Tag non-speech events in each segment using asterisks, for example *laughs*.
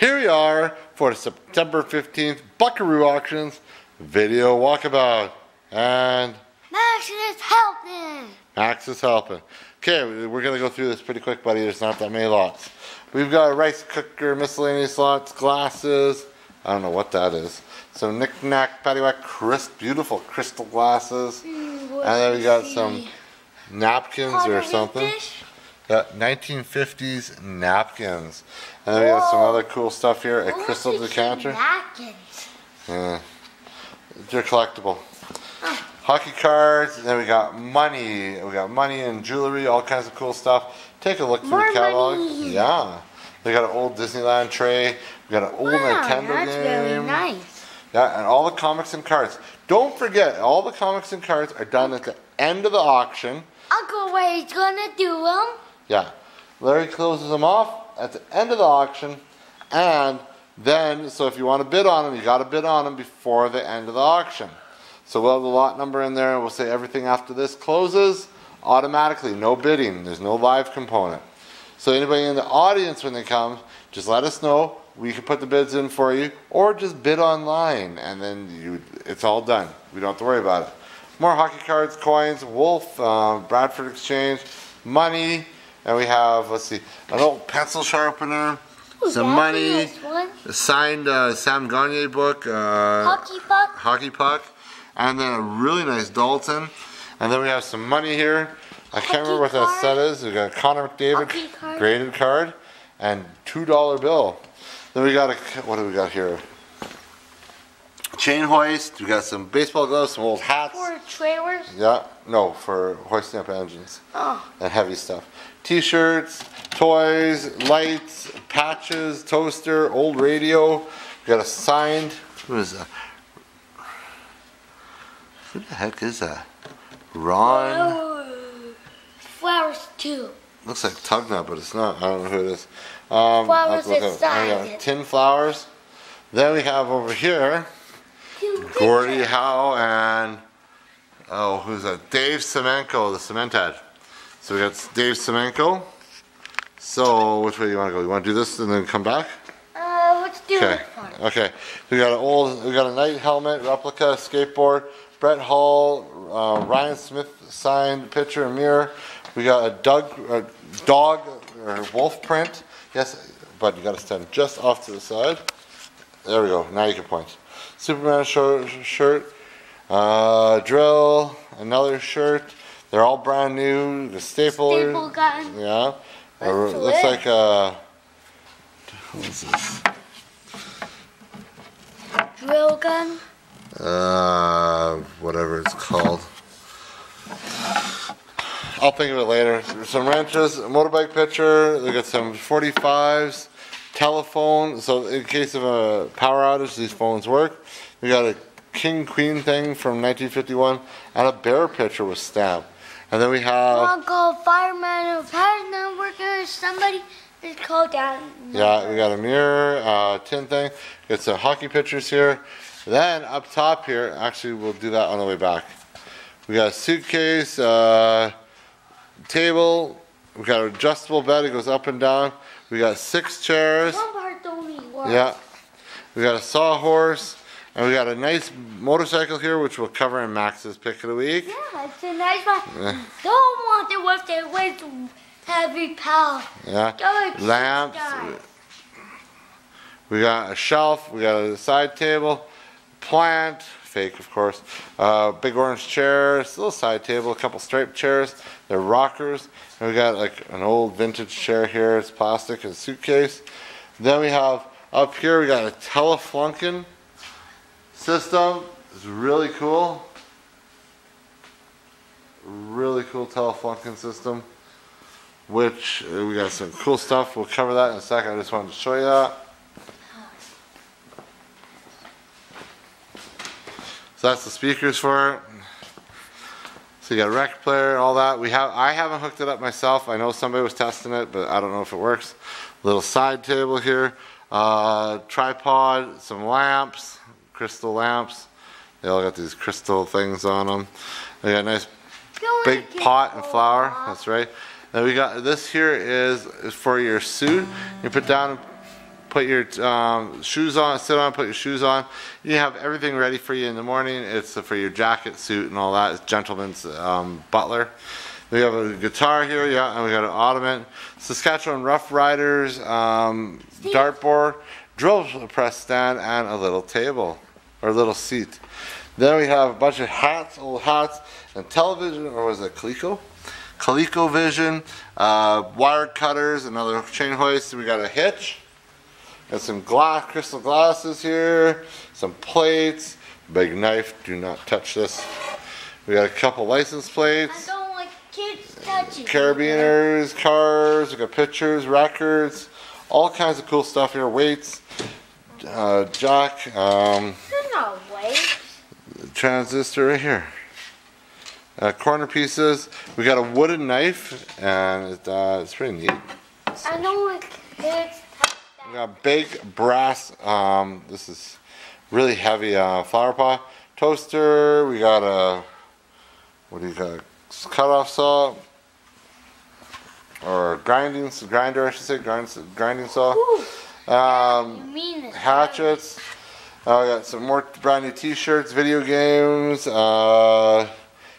Here we are for September 15th Buckaru Auctions video walkabout. And Max is helping. Max is helping. Okay, we're going to go through this pretty quick, buddy. There's not that many lots. We've got a rice cooker, miscellaneous lots, glasses. I don't know what that is. Some knick-knack, paddywhack, crisp, beautiful crystal glasses. Mm, And then we got some napkins or something. fish. Uh, yeah, 1950s napkins. And then we got some other cool stuff here. A crystal decanter. Napkins. Yeah. They're collectible. Hockey cards, and then we got money. We got money and jewelry, all kinds of cool stuff. Take a look through More the catalog. money. Yeah. We got an old Disneyland tray. We got an old Wow, Nintendo that's game. very nice. Yeah, and all the comics and cards. Don't forget, all the comics and cards are done at the end of the auction. Uncle Ray's gonna do them. Yeah. Larry closes them off at the end of the auction, and then, so if you want to bid on them, you got to bid on them before the end of the auction. So we'll have the lot number in there, and we'll say everything after this closes automatically, no bidding. There's no live component. So anybody in the audience when they come, just let us know. We can put the bids in for you, or just bid online, and then you, it's all done. We don't have to worry about it. More hockey cards, coins, Wolf, um, Bradford Exchange, money, and we have let's see, an old pencil sharpener, Ooh, some money, a signed uh, Sam Gagne book, uh, Hockey puck. hockey puck, and then a really nice Dalton, and then we have some money here. I can't remember what that set is. We got a Connor McDavid card. graded card and two dollar bill. Then we got a what do we got here? Chain hoist. We got some baseball gloves, some old hats. For trailers. Yeah, no, for hoisting up engines Oh, and heavy stuff. T-shirts, toys, lights, patches, toaster, old radio. We got a signed. Who is that? Who the heck is that? Ron. oh. flowers too. Looks like Tugna, but it's not. I don't know who it is. Um, Flowers inside oh. Tin flowers. Then we have over here Gordie. Howe and oh, who's that? Dave Semenko, the cement head. So we got Dave Semenko. So which way do you want to go? You want to do this and then come back? Uh, let's do Okay. Okay. We got an old. We got a night helmet replica skateboard. Brett Hall, uh, Ryan Smyth signed picture and mirror. We got a Doug a dog or wolf print. Yes, but you got to stand just off to the side. There we go. Now you can point. Superman shirt, shirt uh, drill, another shirt. They're all brand new. The stapler. Staple gun. Yeah. Uh, looks lit. like a. What is this? Drill gun. Uh, whatever it's called. I'll think of it later. Some wrenches, a motorbike picture. We got some 45s, telephone. So in case of a power outage, these phones work. We got a king queen thing from 1951 and a bear picture with stamp. And then we have Uncle fireman or partner worker. Somebody is called down. yeah, we got a mirror, uh, tin thing. Got some hockey pictures here. Then up top here, actually we'll do that on the way back. We got a suitcase, uh, table. We got an adjustable bed. It goes up and down. We got six chairs. One part only works. Yeah. We got a sawhorse. And we got a nice motorcycle here, which we'll cover in Max's pick of the week. Yeah, it's a nice one. Yeah. Don't want it with the with heavy power. Yeah. Lamps. We got a shelf. We got a side table, plant, fake of course. Uh, big orange chairs, little side table, a couple striped chairs. They're rockers. And we got like an old vintage chair here. It's plastic and suitcase. Then we have up here we got a Telefunken system. It's really cool. Really cool Telefunken system. Which uh, we got some cool stuff. We'll cover that in a second. I just wanted to show you that. So that's the speakers for it. So you got a record player, all that. We have I haven't hooked it up myself. I know somebody was testing it, but I don't know if it works. Little side table here, uh, tripod, some lamps, crystal lamps. They all got these crystal things on them. They got a nice big pot and flower. That's right. Then we got this here is, is for your suit. You put down put your um, shoes on, sit on, put your shoes on. You have everything ready for you in the morning. It's for your jacket, suit, and all that. It's gentleman's um, butler. We have a guitar here, yeah, and we got an ottoman. Saskatchewan Rough Riders, um, dartboard, drill press stand, and a little table or a little seat. Then we have a bunch of hats, old hats, and television, or was it Coleco? ColecoVision, uh, wire cutters, another chain hoist. We got a hitch, and some glass, crystal glasses here, some plates, big knife. Do not touch this. We got a couple license I plates, don't like kids touching. carabiners, cars. We got pictures, records, all kinds of cool stuff here. Weights, uh, jack, um, weights. transistor right here. Uh, corner pieces. We got a wooden knife, and it, uh, it's pretty neat. I don't like kids got big brass. Um, this is really heavy uh, flower pot toaster. We got a what do you got? Cutoff saw or grinding grinder, I should say, grind, grinding saw. Ooh, Um, hatchets. Uh, we got some more brand new T-shirts, video games, uh,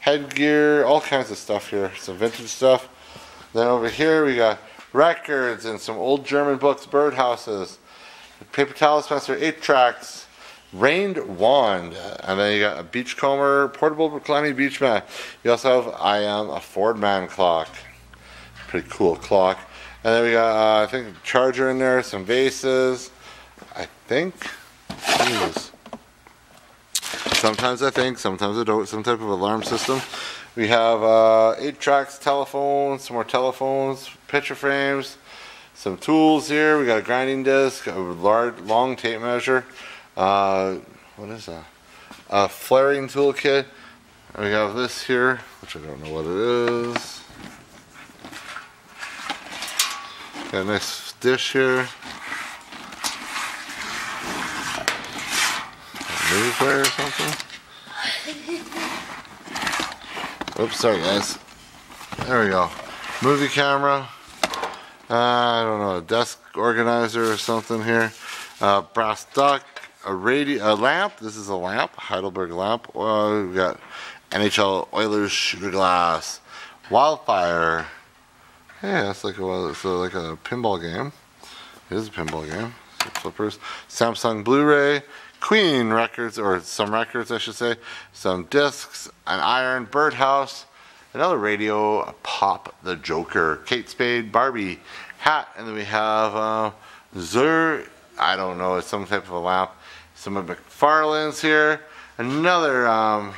headgear, all kinds of stuff here. Some vintage stuff. Then over here we got records and some old German books, birdhouses, paper towel dispenser, eight tracks, rained wand, and then you got a beachcomber, portable reclining beach mat. You also have I am a Ford man clock, pretty cool clock. And then we got uh, I think a charger in there, some vases. I think. Jeez. Sometimes I think, sometimes I don't. Some type of alarm system. We have uh, eight tracks, telephones, some more telephones, picture frames, some tools here. We got a grinding disc, a large, long tape measure. Uh, what is that? A flaring toolkit. We have this here, which I don't know what it is. Got a nice dish here. A player or something. *laughs* Oops, sorry guys. There we go. Movie camera. Uh, I don't know, a desk organizer or something here. Uh, brass duck, a radio, a lamp. This is a lamp, Heidelberg lamp. Uh, we got NHL Oilers shooter glass, wildfire. Yeah, it's like a a, like a pinball game. It is a pinball game. Flippers, Samsung Blu-ray, Queen records or some records I should say, some discs, an iron, birdhouse, another radio, pop, the Joker, Kate Spade, Barbie, hat, and then we have uh, Zur. I don't know, it's some type of a lamp. Some of McFarlane's here, another um,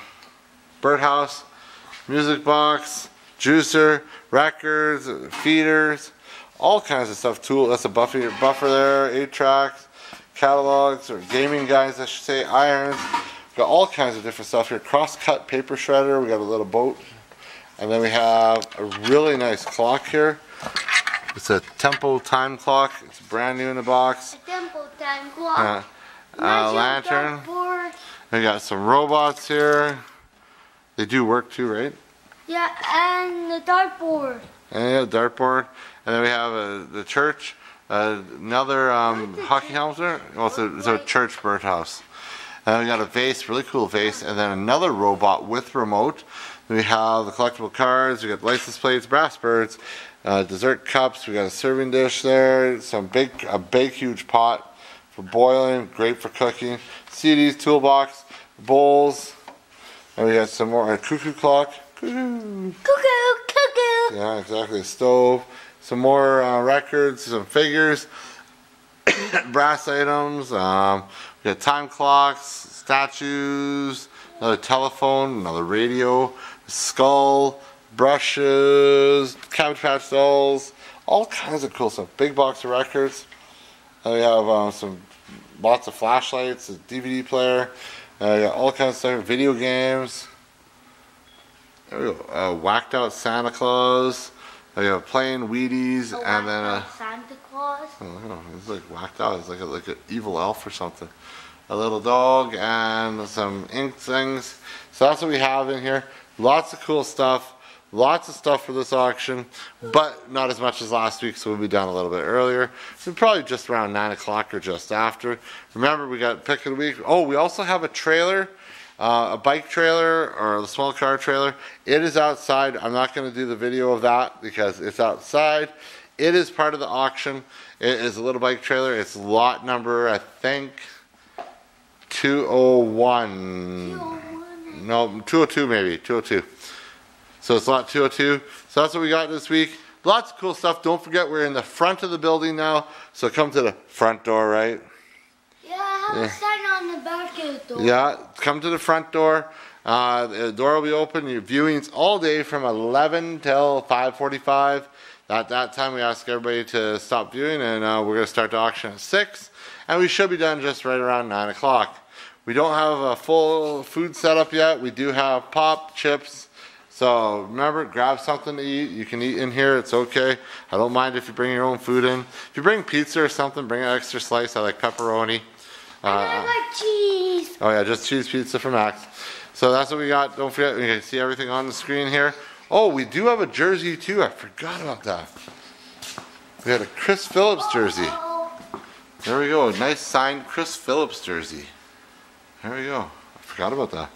birdhouse, music box, juicer, records, feeders, all kinds of stuff. Tool, that's a buffer, buffer there, eight tracks, catalogs or gaming guides, I should say, irons. Got all kinds of different stuff here. Cross-cut paper shredder. We got a little boat, and then we have a really nice clock here. It's a Tempo time clock. It's brand new in the box. A temple time clock. Uh, uh, lantern. We got some robots here. They do work too, right? Yeah, and the dartboard. And yeah, dartboard. And then we have uh, the church. Uh, another um, hockey helmet. Well, it's a, church birdhouse. And we got a vase, really cool vase, and then another robot with remote. We have the collectible cards. We got license plates, brass birds, uh, dessert cups. We got a serving dish there. Some big, a big, huge pot for boiling. Great for cooking. CDs, toolbox, bowls. And we got some more a cuckoo clock. Cuckoo, cuckoo. Yeah, exactly. A stove, some more uh, records, some figures, *coughs* brass items. Um, we got time clocks, statues, another telephone, another radio, skull, brushes, cabbage patch dolls, all kinds of cool stuff. Big box of records. And we have um, some lots of flashlights, a DVD player. Uh, all kinds of stuff, video games. Go. Uh, whacked out Santa Claus. We have plain Wheaties, A and then a, Santa Claus. oh, look at him. He's like whacked out. He's like a, like an evil elf or something. A little dog and some ink things. So that's what we have in here. Lots of cool stuff. Lots of stuff for this auction, but not as much as last week, so we'll be done a little bit earlier. So probably just around 9 o'clock or just after. Remember, we got pick of the week. Oh, we also have a trailer. Uh, a bike trailer or a small car trailer. It is outside. I'm not going to do the video of that because it's outside. It is part of the auction. It is a little bike trailer. It's lot number, I think, 201. No, 202 maybe, 202. So it's lot 202. So that's what we got this week. Lots of cool stuff. Don't forget we're in the front of the building now. So come to the front door, right? Yeah, I have Yeah. come to the front door. Uh, the door will be open. Your viewings all day from 11 till 5:45. At that time, we ask everybody to stop viewing, and uh, we're going to start the auction at six, and we should be done just right around nine o'clock. We don't have a full food setup yet. We do have pop chips. So remember, grab something to eat. You can eat in here. It's okay. I don't mind if you bring your own food in. If you bring pizza or something, bring an extra slice. I like pepperoni. I Uh, like cheese. Oh yeah, just cheese pizza for Max. So that's what we got. Don't forget, you can see everything on the screen here. Oh, we do have a jersey too. I forgot about that. We had a Chris Phillips jersey. There we go. Nice signed Chris Phillips jersey. There we go. I forgot about that.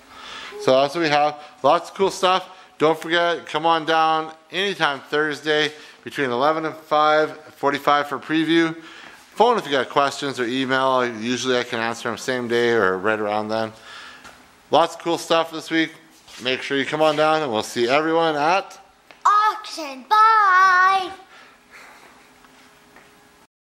So that's what we have. Lots of cool stuff. Don't forget, come on down anytime Thursday between 11 and 5, 45 for preview. Phone if you got questions or email. Usually I can answer them same day or right around then. Lots of cool stuff this week. Make sure you come on down and we'll see everyone at auction. Bye.